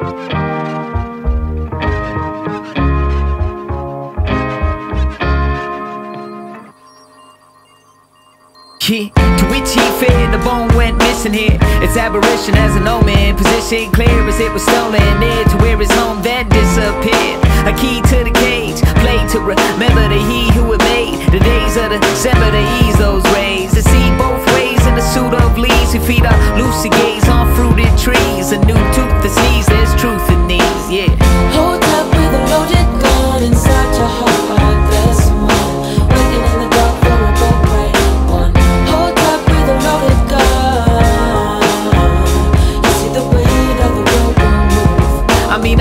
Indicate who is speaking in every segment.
Speaker 1: Yeah, to which he fed, the bone went missing here. Its apparition as an omen, position clear as it was stolen. Near to where his home then disappeared. A key to the cage, played to remember the he who had made the days of the December to ease those rays. To see both ways in the suit of leaves, who feed our lucid gaze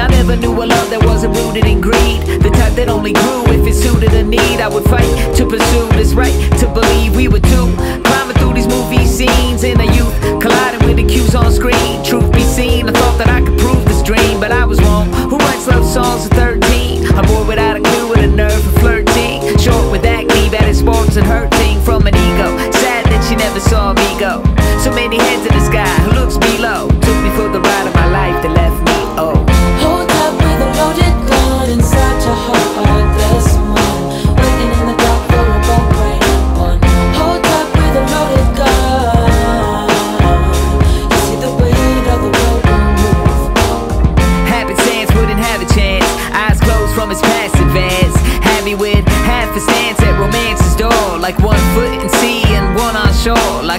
Speaker 1: never knew a love that wasn't rooted in greed. The type that only grew if it suited a need. I would fight to pursue this right, to believe we would do. Climbing through these movie scenes in a youth, colliding with the cues on screen. Truth be seen, I thought that I could prove this dream, but I was wrong. Who writes love songs at 13? A boy without a clue with a nerve for flirting. Short with acne, bad at sports and hurting from an ego. Sad that she never saw me go. So many heads in the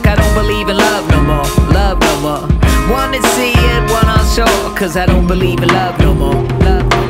Speaker 1: Like I don't believe in love no more. Love no more. One at sea and one on shore. Cause I don't believe in love no more. Love no more.